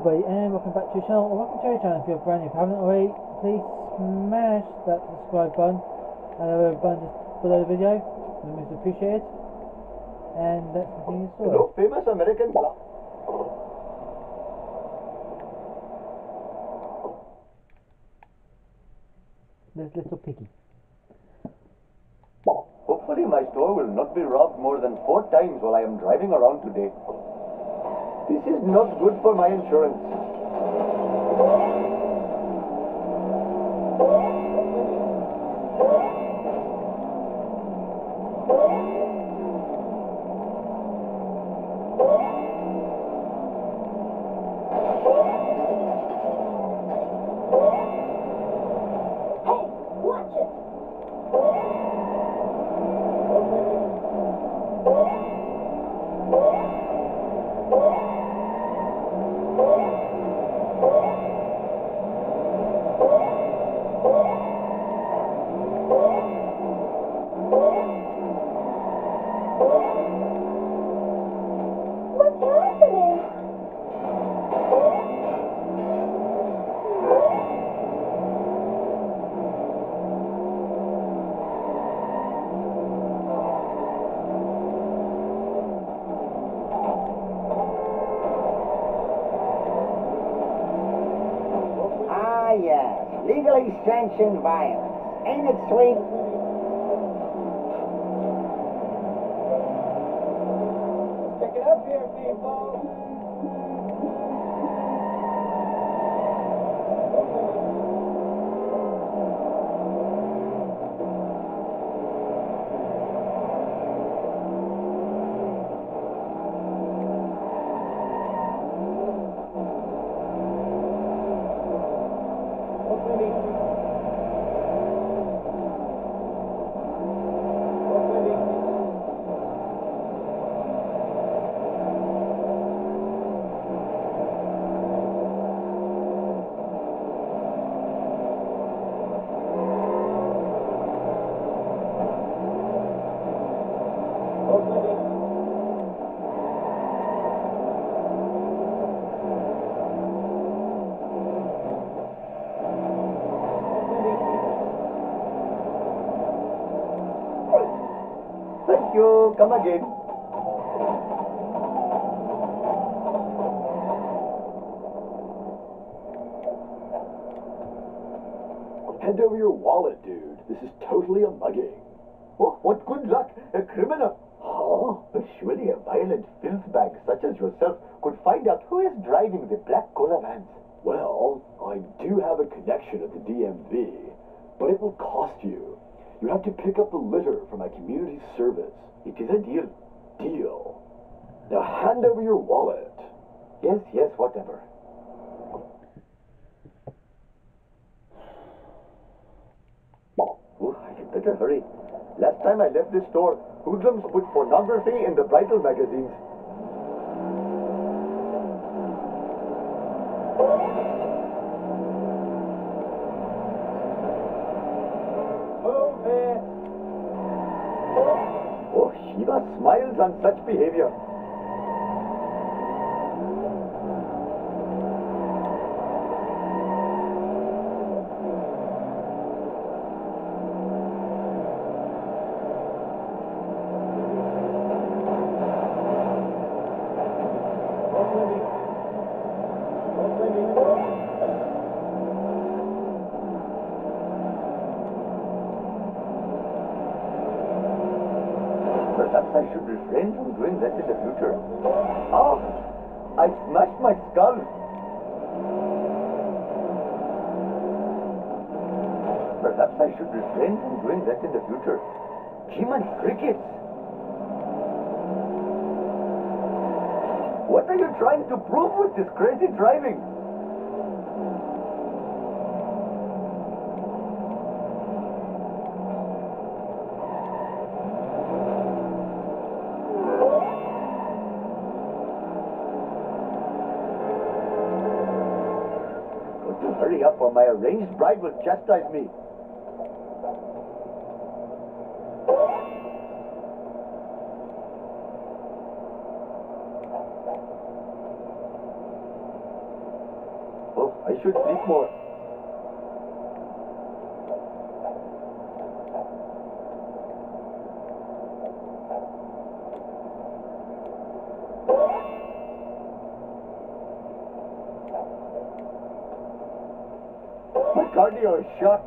everybody and welcome back to your channel or welcome to your channel if you're brand new. If you haven't already, please smash that subscribe button and the red button just below the video. Be most appreciated. And let's continue the story. No famous American club. This little piggy. Hopefully my store will not be robbed more than four times while I am driving around today. This is not good for my insurance. Ah, yes. Legally sanctioned violence. Ain't it sweet? Pick it up here, people. Thank you. Come again. Hand over your wallet, dude. This is totally a mugging. Oh, what good luck. A criminal. But surely a violent filth bag such as yourself could find out who is driving the black cola vans. Well, I do have a connection at the DMV, but it will cost you. You have to pick up the litter for my community service. It is a deal. Deal. Now hand over your wallet. Yes, yes, whatever. Oh, I had better hurry. Last time I left this store, hoodlums put pornography in the bridal magazines. Move it! Oh, Shiva smiles on such behavior. Perhaps I should refrain from doing that in the future. Oh, I smashed my skull. Perhaps I should refrain from doing that in the future. Human crickets. What are you trying to prove with this crazy driving? Or my arranged bride will chastise me. Oh, I should sleep more. Shot.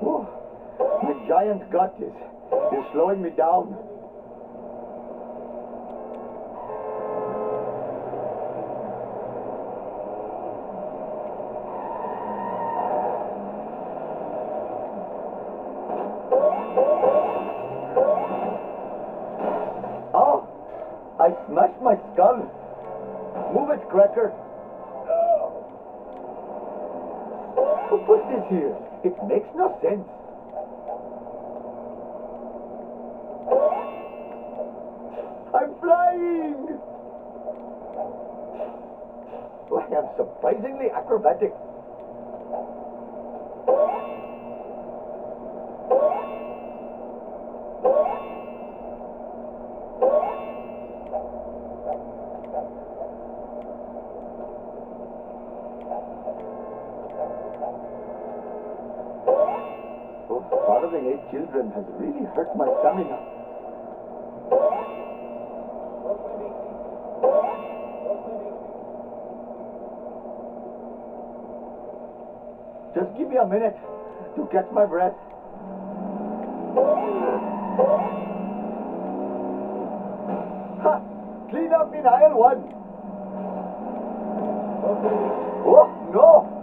Oh, my giant gut is, is slowing me down. Oh, I smashed my skull. Move it, Cracker. Who put this here? It makes no sense. I'm flying! I am surprisingly acrobatic. Oh, fathering eight children has really hurt my stamina. Just give me a minute to catch my breath. Ha! Clean up in aisle one. Oh, no!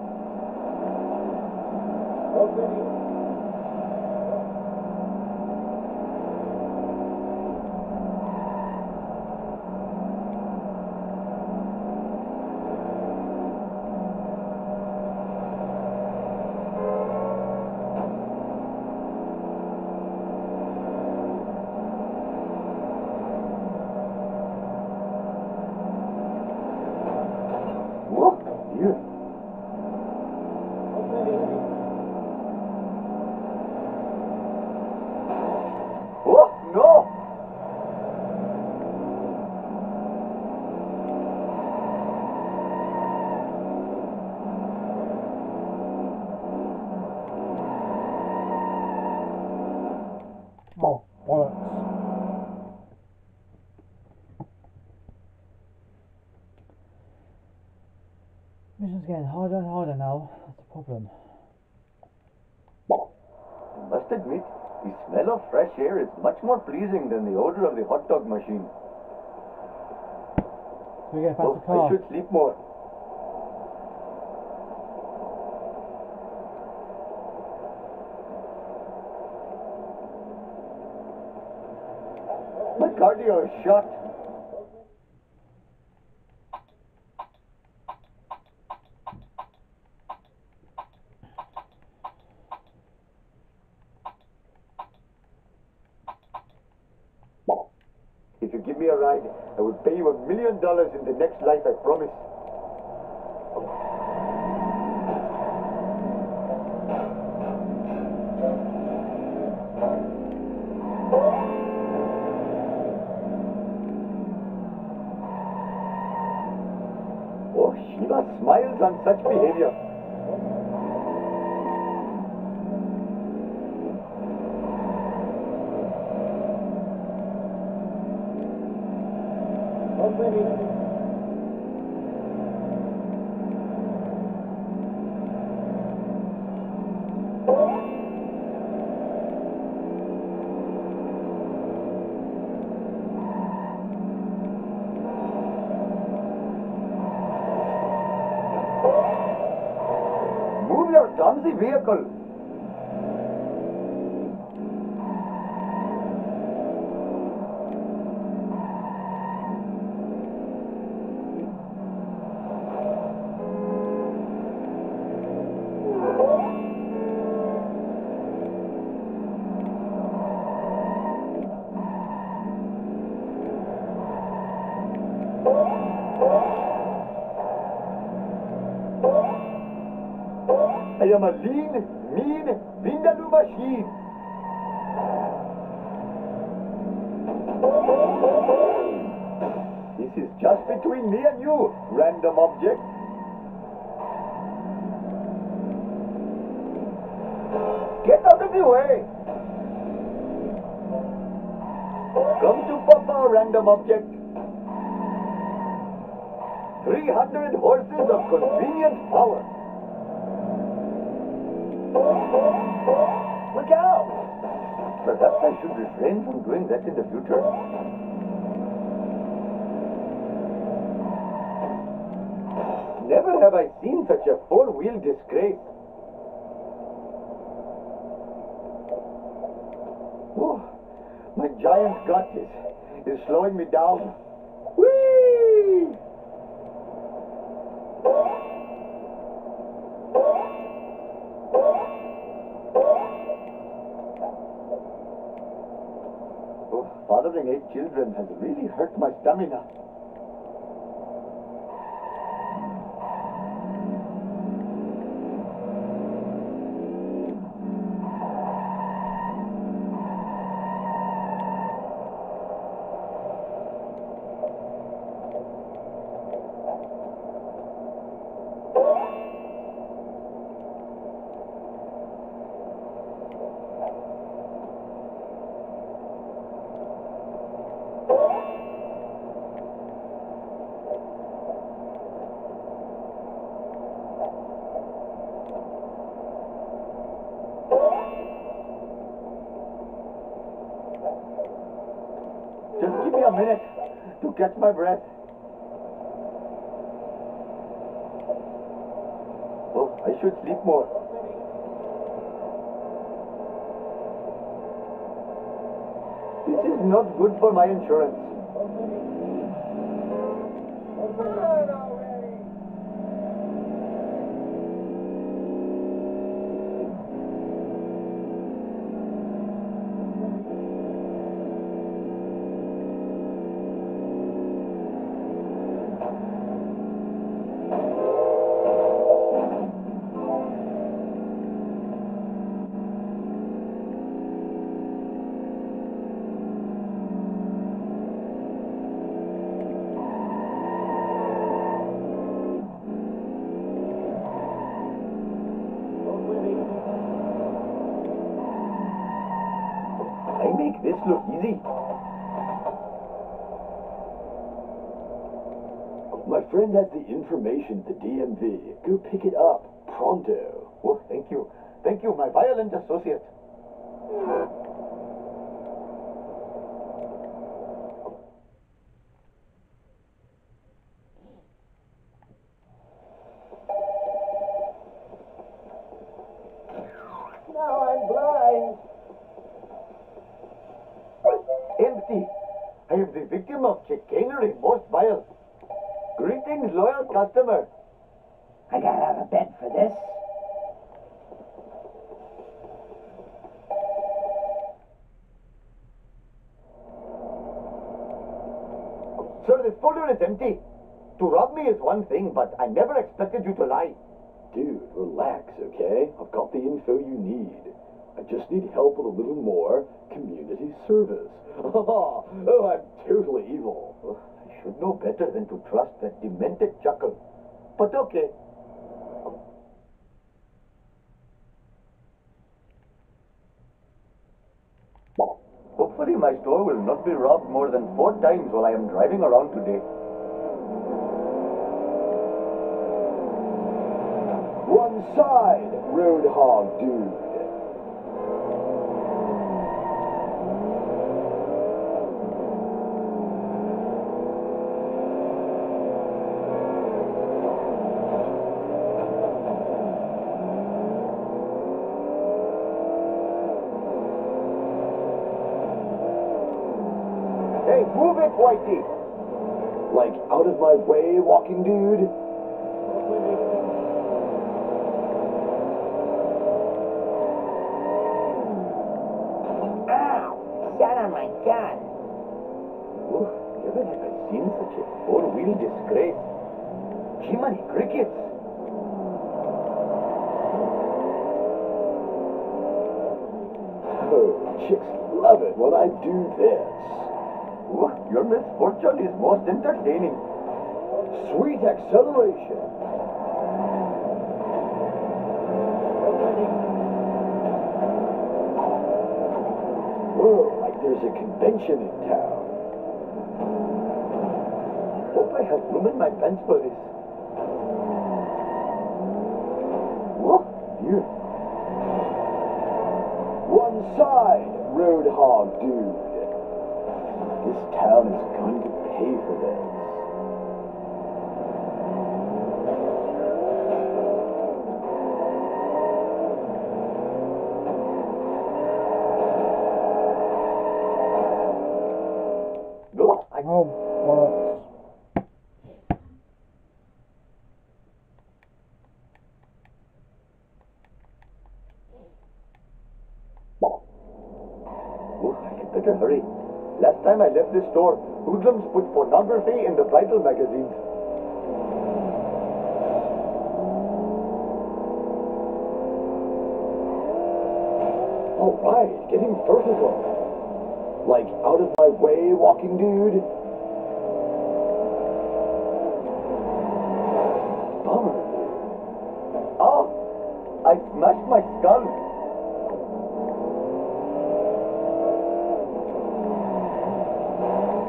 Mission's getting harder and harder now. That's the problem. I must admit, the smell of fresh air is much more pleasing than the odor of the hot dog machine. We get past Oh, the car? I should sleep more. My cardio is shot. If you give me a ride, I will pay you a million dollars in the next life, I promise. emergency vehicle Get out of the way! Come to Papa, random object. 300 horses of convenient power. Look out! Perhaps I should refrain from doing that in the future. Never have I seen such a four-wheel disgrace. Oh, my giant gut is, is slowing me down. Whee! Oh, fathering eight children has really hurt my stamina. Just give me a minute to catch my breath. Oh, I should sleep more. This is not good for my insurance. I make this look easy. My friend has the information at the DMV. Go pick it up. Pronto. Oh, thank you. Thank you, my violent associate. Now I'm blind. Empty. I am the victim of chicanery most vile. Greetings, loyal customer. I gotta have a bed for this. Sir, this folder is empty. To rob me is one thing, but I never expected you to lie. Dude, relax, okay? I've got the info you need. I just need help with a little more community service. oh, I'm totally evil. I should know better than to trust that demented chuckle. But okay. Hopefully my store will not be robbed more than four times while I am driving around today. One side, Roadhog dude. Hey, move it, Whitey! Like, out of my way, walking dude. Ow! Shot on my gun. Oh, never have I seen such a four-wheel disgrace. Jiminy crickets! Oh, chicks love it when I do this. Oh, your misfortune is most entertaining. Sweet acceleration. Whoa, like there's a convention in town. Hope I have room in my pants for this. What? Here. One side, Roadhog dude. This town is going to pay for this. Time I left this store, hoodlums put pornography in the bridal magazines. All right, getting vertical. Like out of my way, walking dude. Bummer. Oh, I smashed my skull.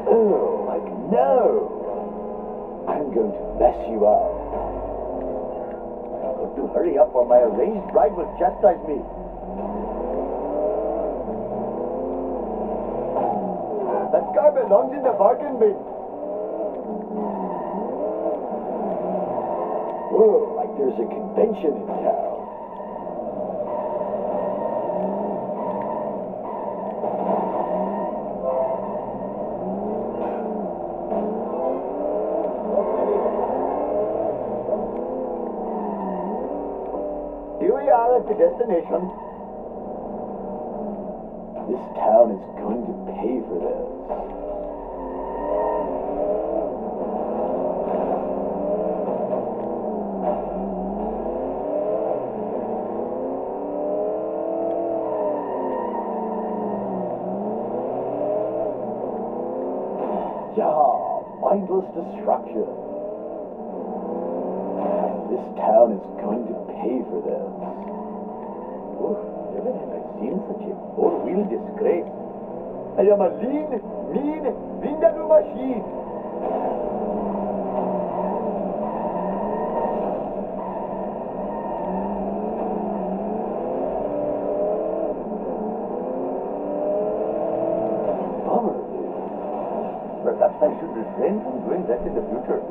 Oh, like no. I'm going to mess you up. Got to hurry up or my arranged bride will chastise me. That car belongs in the bargain bin. Whoa, like there's a convention in town. The destination. This town is going to pay for this. Yeah, mindless destruction. This town is going to pay for this. Oh, never have I seen such a four-wheel disgrace. I am a lean, mean Vindaloo machine. Perhaps I should refrain from doing that in the future.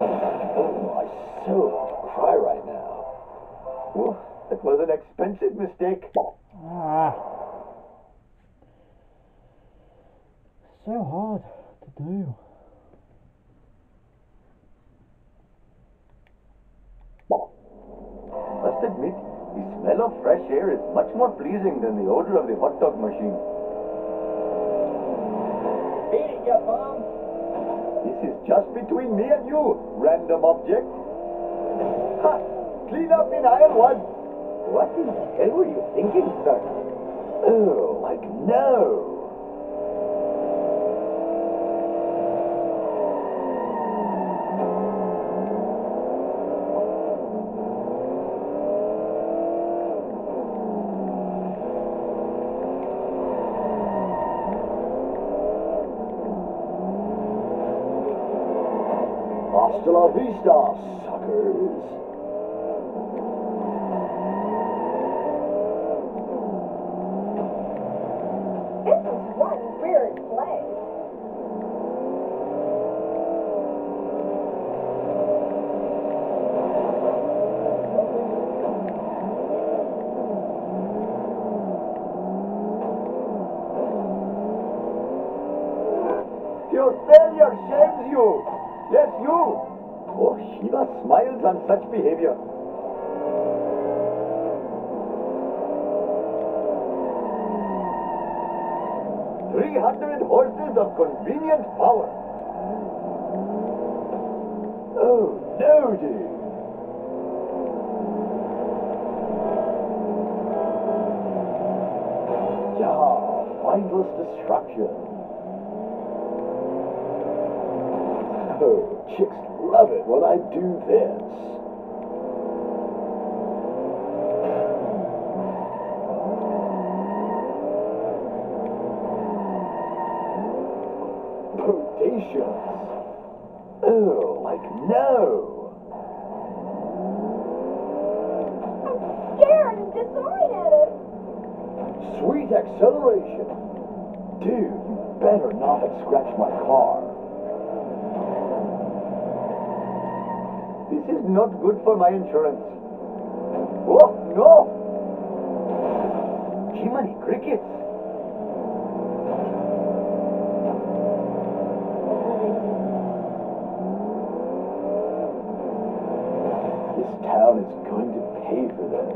Oh, I so want to cry right now. Oh, that was an expensive mistake. Ah. So hard to do. Must admit, the smell of fresh air is much more pleasing than the odor of the hot dog machine. Beat it, you bum. This is just between me and you, random object. Ha! Clean up in aisle one. What in the hell were you thinking, sir? Oh, like no. Hasta la vista, suckers. This is one weird place. Your failure shames you. Yes, you. Oh, Shiva smiles on such behavior. Three hundred horses of convenient power. Oh, no, dear. Yeah, mindless destruction. Oh, chicks love it when I do this. Bodacious. Oh, like no. I'm scared and disoriented. Sweet acceleration. Dude, you better not have scratched my car. This is not good for my insurance. Oh, no! Jiminy crickets! This town is going to pay for this.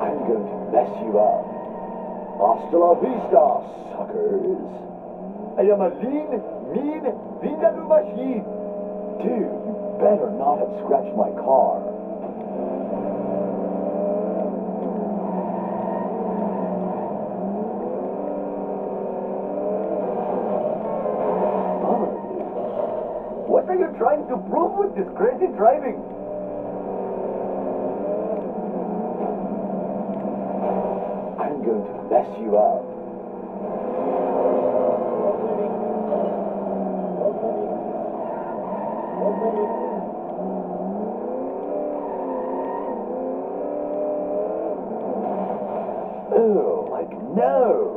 I'm going to mess you up. Hasta la vista, suckers. I am a lean, mean, vindaloo machine. Dude, you better not have scratched my car. What are you trying to prove with this crazy driving? I'm going to mess you up. Oh, like no.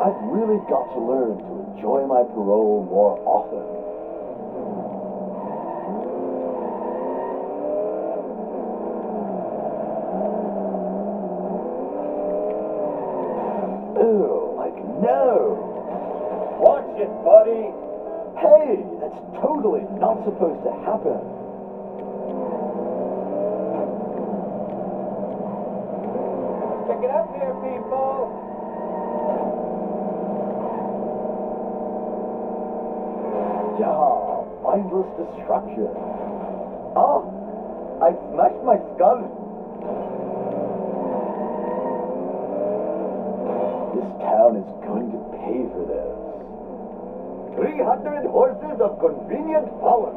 I've really got to learn to enjoy my parole more often. Oh, like no. Watch it, buddy. Hey, that's totally not supposed to happen. Check it out here, people. Yeah, mindless destruction. Ah, I smashed my skull. This town is going to pay for this. 300 horses of convenient power.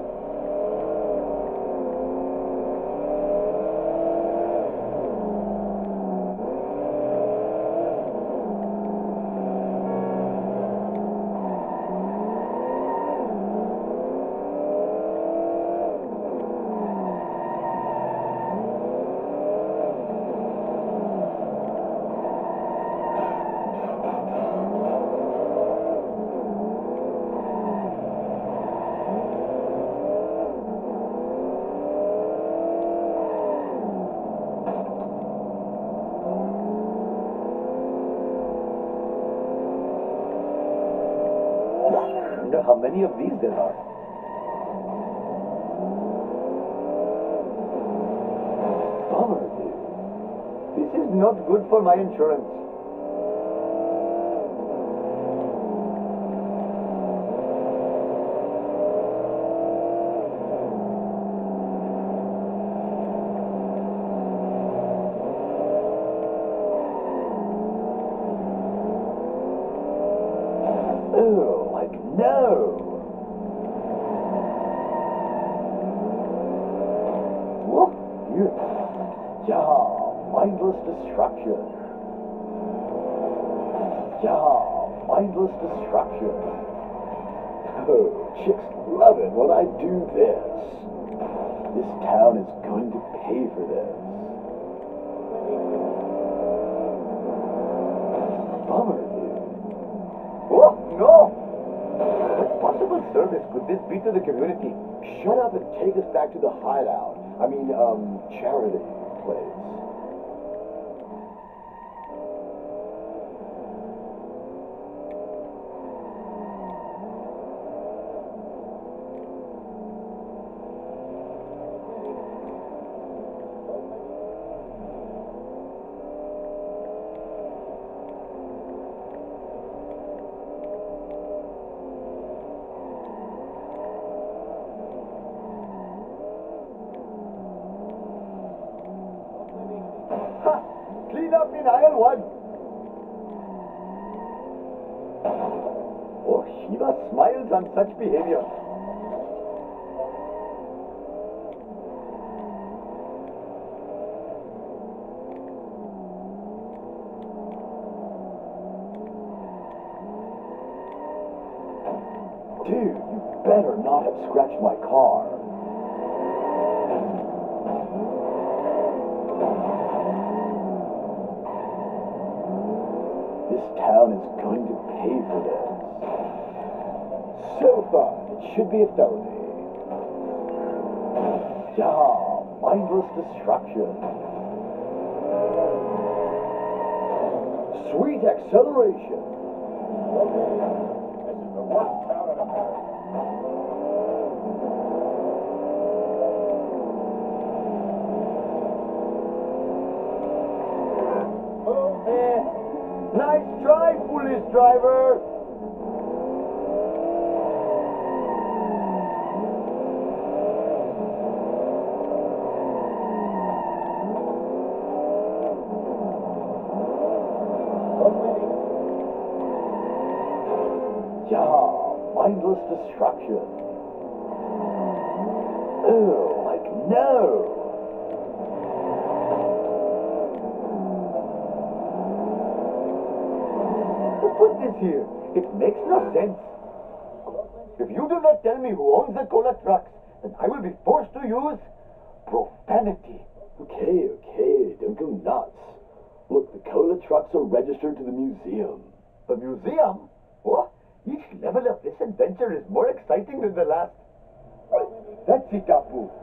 I wonder how many of these there are. Bummer, dude. This is not good for my insurance. Oh, like no. Whoop, yeah. Yeah, mindless destruction. Yeah, mindless destruction. Oh, chicks love it when I do this. This town is going to pay for this. Bummer, dude. Oh, no! What possible service could this be to the community? Shut up and take us back to the hideout. I mean, um, charity you better not have scratched my car. This town is going to pay for this. So far, it should be a felony. Yeah, mindless destruction. Sweet acceleration. This is the worst town in America. Nice try, foolish driver. Yeah, mindless destruction. Oh, like no. Who put this here? It makes no sense. If you do not tell me who owns the cola trucks, then I will be forced to use profanity. Okay, okay, don't go nuts. Look, the cola trucks are registered to the museum. The museum? Each level of this adventure is more exciting than the last. That's it, Apu.